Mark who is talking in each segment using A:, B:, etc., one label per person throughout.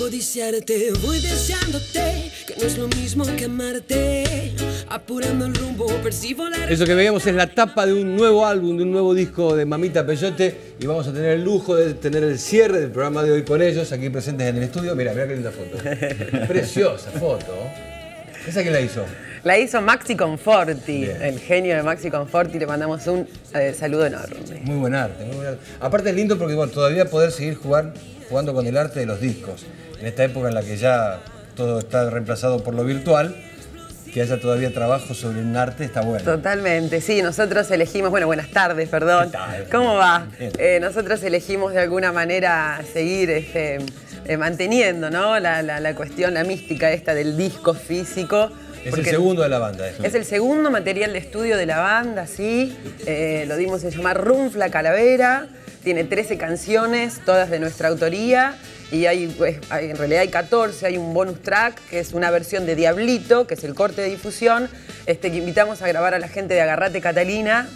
A: codiciarte, voy deseándote, que no es lo mismo que amarte. Apurando el rumbo, percibo la...
B: Eso que veíamos es la tapa de un nuevo álbum, de un nuevo disco de Mamita Peyote y vamos a tener el lujo de tener el cierre del programa de hoy con ellos, aquí presentes en el estudio. Mira, mira qué linda foto. Preciosa foto. ¿Esa quién la hizo?
C: La hizo Maxi Conforti,
B: Bien.
C: el genio de Maxi Conforti. Le mandamos un eh, saludo enorme.
B: Muy buen arte, muy buen arte. Aparte es lindo porque bueno, todavía poder seguir jugar, jugando con el arte de los discos. En esta época en la que ya todo está reemplazado por lo virtual, que haya todavía trabajo sobre un arte está bueno.
C: Totalmente, sí, nosotros elegimos, bueno, buenas tardes, perdón.
B: ¿Qué tal?
C: ¿Cómo va? Eh, nosotros elegimos de alguna manera seguir este, eh, manteniendo ¿no? la, la- la cuestión, la mística esta del disco físico.
B: Es el segundo de la banda. eso.
C: Es el segundo material de estudio de la banda, sí. Eh, lo dimos en llamar Runfla Calavera. Tiene 13 canciones, todas de nuestra autoría. Y hay, pues, hay- en realidad hay 14, hay un bonus track, que es una versión de Diablito, que es el corte de difusión, este, que invitamos a grabar a la gente de Agarrate Catalina,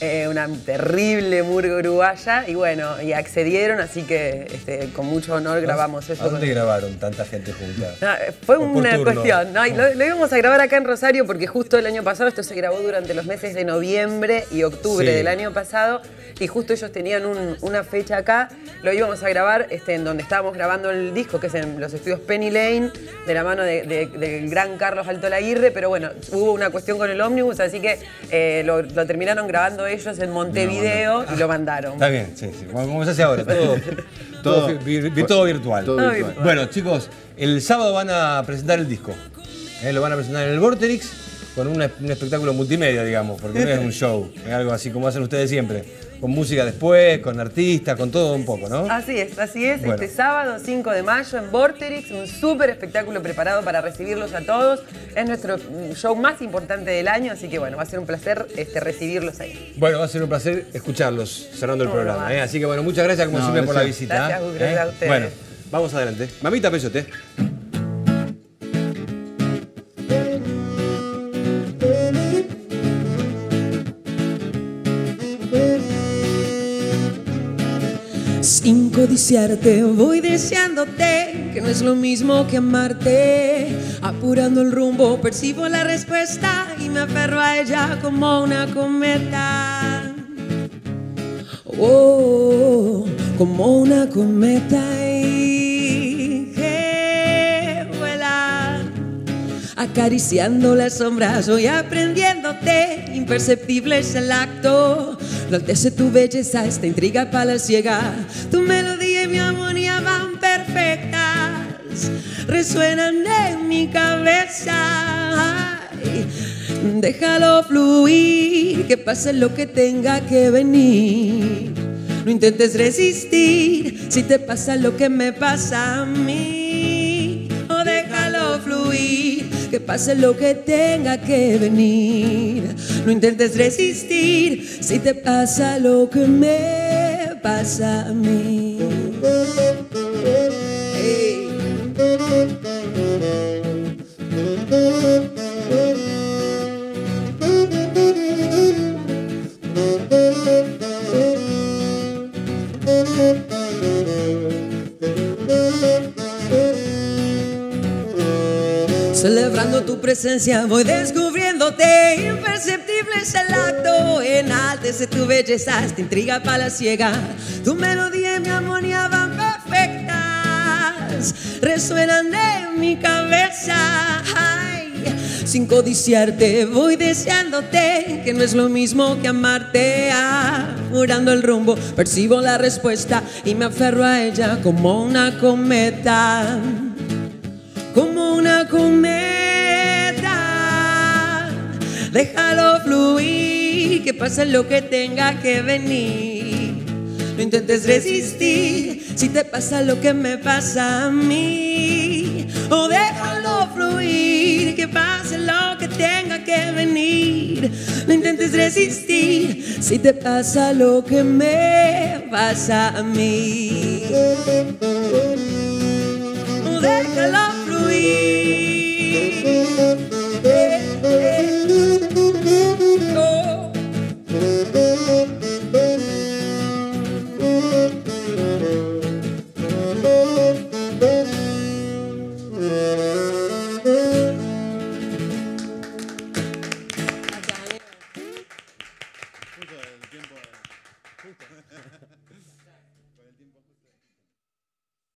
C: eh, una terrible murga uruguaya, y bueno, y accedieron, así que este, con mucho honor grabamos eso.
B: ¿A dónde grabaron tanta gente junta?
C: No, eh, fue una cuestión, ¿no? Y lo, lo íbamos a grabar acá en Rosario porque justo el año pasado, esto se grabó durante los meses de noviembre y octubre
B: Sí.
C: del año pasado, y justo ellos tenían un- una fecha acá, lo íbamos a grabar este, en donde estábamos grabando el disco, que es en los estudios Penny Lane, de la mano de- de- del gran Carlos Alto Laguirre, pero bueno, hubo una cuestión con el ómnibus, así que eh, lo, lo terminaron grabando ellos en Montevideo y lo mandaron.
B: Está bien, sí, sí. Como, como se hace ahora, todo, todo, vi- vi- todo virtual.
D: Todo
C: Todo
D: virtual.
B: Bueno, chicos, el sábado van a presentar el disco. ¿eh? Lo van a presentar en el Vorterix con un espectáculo multimedia, digamos, porque no es un show, es algo así como hacen ustedes siempre. Con música después, con artistas, con todo un poco, ¿no?
C: Así es, así es.
B: Bueno.
C: Este sábado 5 de mayo en Vorterix, un súper espectáculo preparado para recibirlos a todos. Es nuestro mm, show más importante del año, así que bueno, va a ser un placer este, recibirlos ahí.
B: Bueno, va a ser un placer escucharlos cerrando el programa. ¿eh? Así que bueno, muchas gracias como
D: No,
B: siempre por la visita.
C: Gracias,
B: ¿eh?
C: gracias a ustedes.
B: Bueno, vamos adelante. Mamita Peyote.
A: Sin codiciarte, voy deseándote, que no es lo mismo que amarte. Apurando el rumbo, percibo la respuesta y me aferro a ella como una cometa. Oh, como una cometa y que vuela. Acariciando las sombras, voy aprendiéndote. Imperceptible es el acto. La de tu belleza, esta intriga palaciega. Tu melodía y mi armonía van perfectas. Resuenan en mi cabeza. Déjalo fluir, que pase lo que tenga que venir. No intentes resistir si te pasa lo que me pasa a mí. O déjalo fluir, que pase lo que tenga que venir. No intentes resistir si te pasa lo que me pasa a mí. Celebrando tu presencia voy descubriéndote Imperceptible es el acto Enaltece tu belleza, esta intriga palaciega Tu melodía y mi armonía van perfectas Resuenan en mi cabeza. Ay, Sin codiciarte voy deseándote Que no es lo mismo que amarte. Apurando el rumbo percibo la respuesta Y me aferro a ella como una cometa Déjalo fluir, que pase lo que tenga que venir. No intentes resistir si te pasa lo que me pasa a mí. O déjalo fluir, que pase lo que tenga que venir. No intentes resistir si te pasa lo que me pasa a mí. O déjalo